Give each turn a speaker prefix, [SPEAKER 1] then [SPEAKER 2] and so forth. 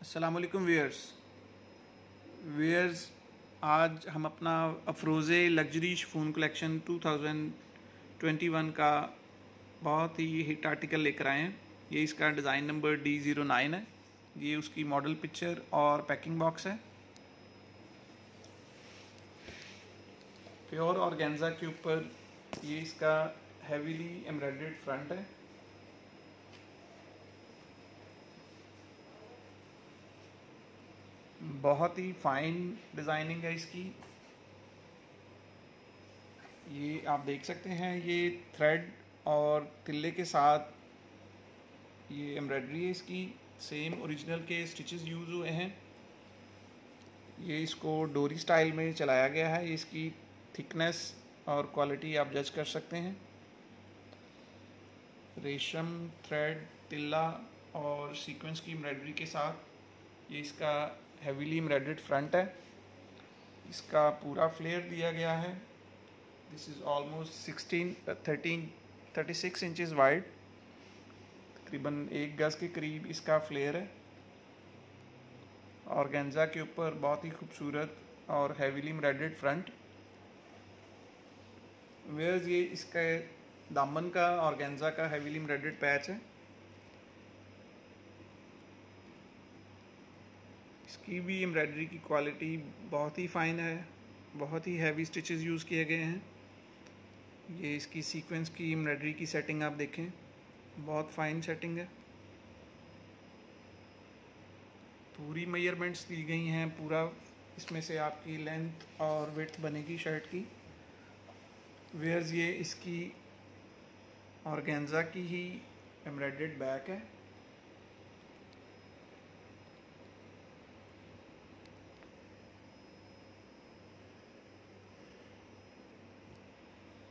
[SPEAKER 1] असलकुम wears wears आज हम अपना अफरोज़े लग्जरी फ़ोन कलेक्शन 2021 का बहुत ही हिट आर्टिकल लेकर आए हैं। ये इसका design number D zero nine है। ये उसकी मॉडल पिक्चर और पैकिंग बॉक्स है। प्योर ऑर्गेन्जा के ऊपर ये इसका हैवीली एम्ब्रॉयडेड फ्रंट है। बहुत ही फाइन डिज़ाइनिंग है इसकी। ये आप देख सकते हैं, ये थ्रेड और तिल्ले के साथ ये एम्ब्रॉयडरी है इसकी। सेम ओरिजिनल के स्टिचेस यूज़ हुए हैं। ये इसको डोरी स्टाइल में चलाया गया है। इसकी थिकनेस और क्वालिटी आप जज कर सकते हैं। रेशम थ्रेड तिल्ला और सीक्वेंस की एम्ब्रॉयडरी के साथ। ये इसका हैवीली एम्ब्रॉयडेड फ्रंट है। इसका पूरा फ्लेयर दिया गया है। This is almost sixteen thirteen thirty six inches wide तकरीबन एक गज़ के करीब इसका फ्लेयर है। और गेंजा के ऊपर बहुत ही खूबसूरत और हैवीली एम्ब्रॉयडेड फ्रंट वेयर्स ये इसका दामन का और गेंजा का हैवीली एम्ब्रॉयडेड पैच है। इसकी भी एम्ब्रॉयडरी की क्वालिटी बहुत ही फ़ाइन है, बहुत ही हैवी स्टिचेस यूज़ किए गए हैं। ये इसकी सीक्वेंस की एम्ब्रॉयडरी की सेटिंग आप देखें, बहुत फ़ाइन सेटिंग है। पूरी मेजरमेंट्स दी गई हैं, पूरा इसमें से आपकी लेंथ और विथ बनेगी शर्ट की। वेयर्स ये इसकी ऑर्गेन्जा की ही एम्ब्रॉयडेड बैक है।